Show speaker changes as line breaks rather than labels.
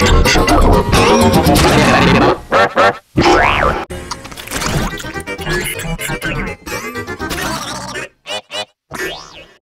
Shut up.